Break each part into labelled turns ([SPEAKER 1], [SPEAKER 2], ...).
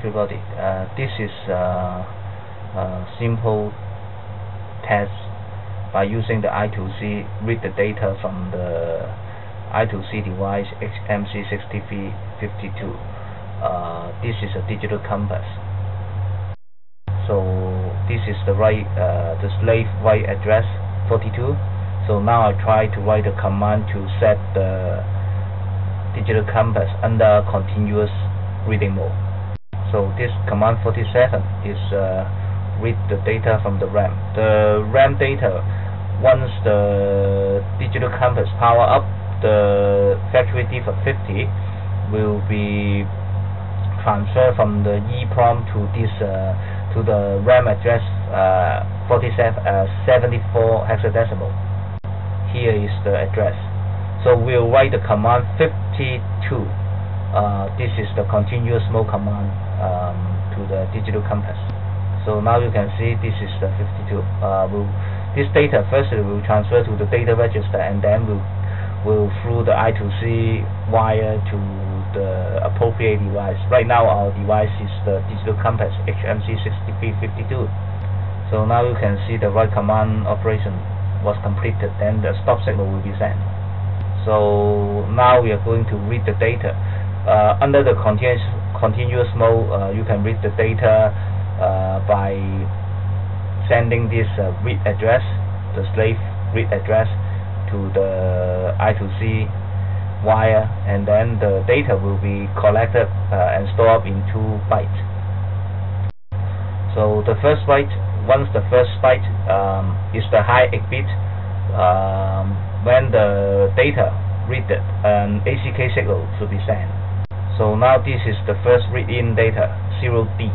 [SPEAKER 1] everybody. Uh, this is uh, a simple test by using the I2C read the data from the I2C device HMC6352. Uh, this is a digital compass. So this is the right uh, the slave write address 42. So now I try to write a command to set the digital compass under continuous reading mode. So this command 47 is uh, read the data from the RAM. The RAM data, once the digital compass power up, the factory default 50 will be transferred from the EEPROM to this uh, to the RAM address uh, 47 uh, 74 hexadecimal. Here is the address. So we'll write the command 52. Uh, this is the continuous mode command um, to the digital compass. So now you can see this is the 52. Uh, we'll, this data firstly will transfer to the data register and then we'll, will through the I2C wire to the appropriate device. Right now our device is the digital compass HMC6352. So now you can see the write command operation was completed then the stop signal will be sent. So now we are going to read the data. Uh, under the continuous, continuous mode, uh, you can read the data uh, by sending this uh, read address, the slave read address, to the I2C wire, and then the data will be collected uh, and stored in two bytes. So the first byte, once the first byte um, is the high 8 bit, um, when the data read it, an ACK signal should be sent. So now this is the first read-in data, 0D.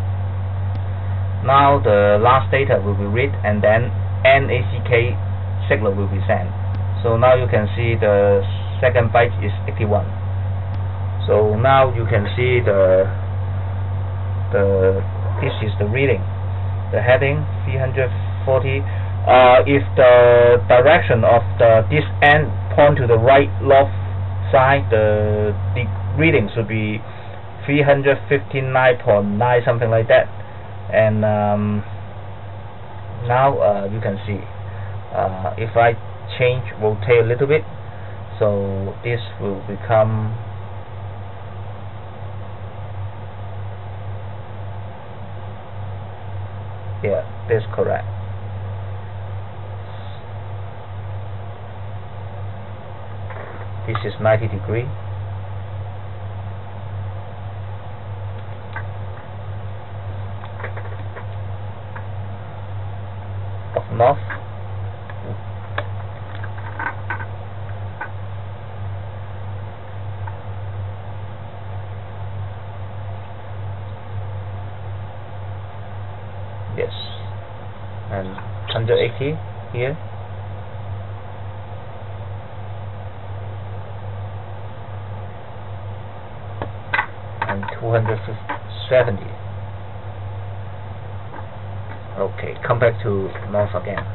[SPEAKER 1] Now the last data will be read and then an ACK signal will be sent. So now you can see the second byte is 81. So now you can see the the this is the reading. The heading 340 uh, if the direction of the this end point to the right left side, the the reading should be 359.9 something like that. And um, now uh, you can see uh, if I change rotate a little bit, so this will become yeah, this correct. this is 90 degree of yes. And 180 here. And 270 okay come back to north again